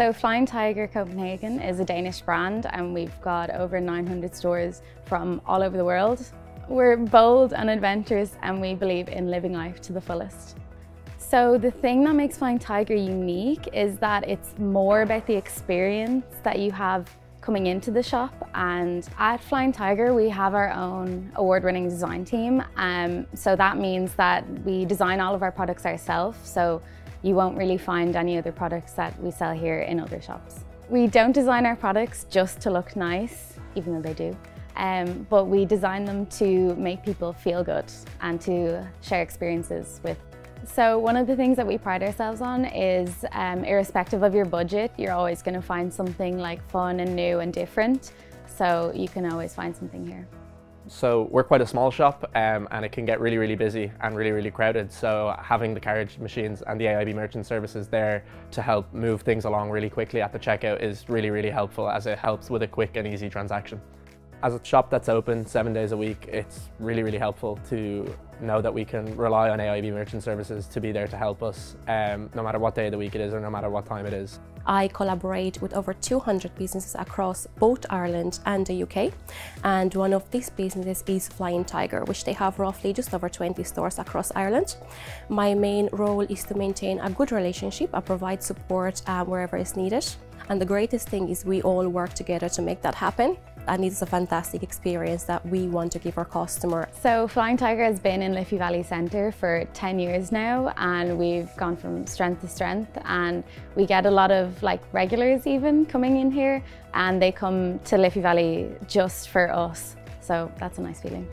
So Flying Tiger Copenhagen is a Danish brand and we've got over 900 stores from all over the world. We're bold and adventurous and we believe in living life to the fullest. So the thing that makes Flying Tiger unique is that it's more about the experience that you have coming into the shop and at Flying Tiger we have our own award-winning design team um, so that means that we design all of our products ourselves so you won't really find any other products that we sell here in other shops. We don't design our products just to look nice even though they do um, but we design them to make people feel good and to share experiences with so one of the things that we pride ourselves on is um, irrespective of your budget, you're always going to find something like fun and new and different. So you can always find something here. So we're quite a small shop um, and it can get really, really busy and really, really crowded. So having the carriage machines and the AIB merchant services there to help move things along really quickly at the checkout is really, really helpful as it helps with a quick and easy transaction. As a shop that's open seven days a week, it's really, really helpful to know that we can rely on AIB Merchant Services to be there to help us, um, no matter what day of the week it is or no matter what time it is. I collaborate with over 200 businesses across both Ireland and the UK. And one of these businesses is Flying Tiger, which they have roughly just over 20 stores across Ireland. My main role is to maintain a good relationship and provide support uh, wherever it's needed. And the greatest thing is we all work together to make that happen and it's a fantastic experience that we want to give our customer. So Flying Tiger has been in Liffey Valley Centre for 10 years now and we've gone from strength to strength and we get a lot of like regulars even coming in here and they come to Liffey Valley just for us. So that's a nice feeling.